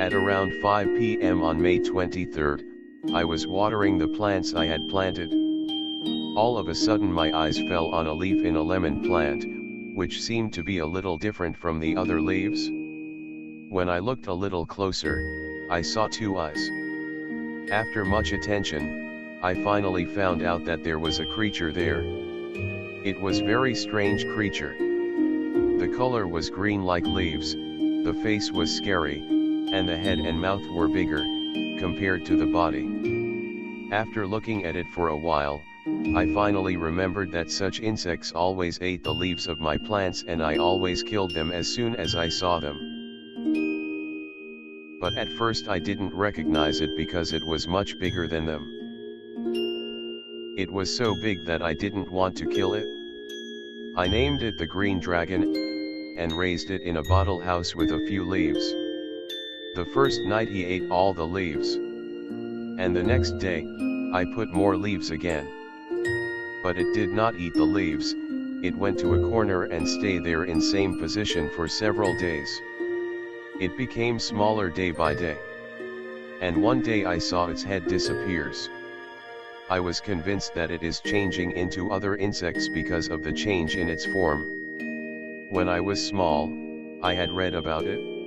At around 5 p.m. on May 23, I was watering the plants I had planted. All of a sudden my eyes fell on a leaf in a lemon plant, which seemed to be a little different from the other leaves. When I looked a little closer, I saw two eyes. After much attention, I finally found out that there was a creature there. It was a very strange creature. The color was green like leaves, the face was scary, and the head and mouth were bigger, compared to the body. After looking at it for a while, I finally remembered that such insects always ate the leaves of my plants and I always killed them as soon as I saw them. But at first I didn't recognize it because it was much bigger than them. It was so big that I didn't want to kill it. I named it the green dragon, and raised it in a bottle house with a few leaves. The first night he ate all the leaves. And the next day, I put more leaves again. But it did not eat the leaves, it went to a corner and stayed there in same position for several days. It became smaller day by day. And one day I saw its head disappears. I was convinced that it is changing into other insects because of the change in its form. When I was small, I had read about it.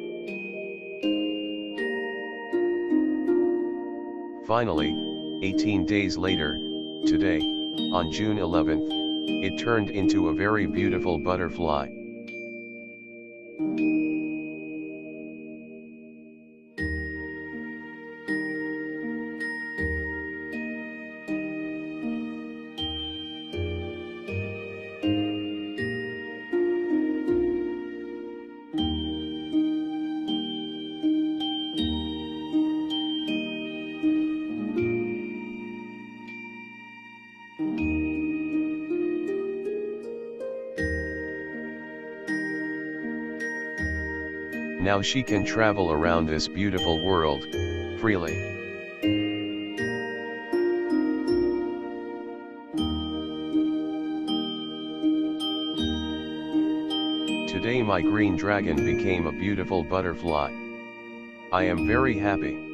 Finally, 18 days later, today, on June 11th, it turned into a very beautiful butterfly. Now she can travel around this beautiful world, freely. Today my green dragon became a beautiful butterfly. I am very happy.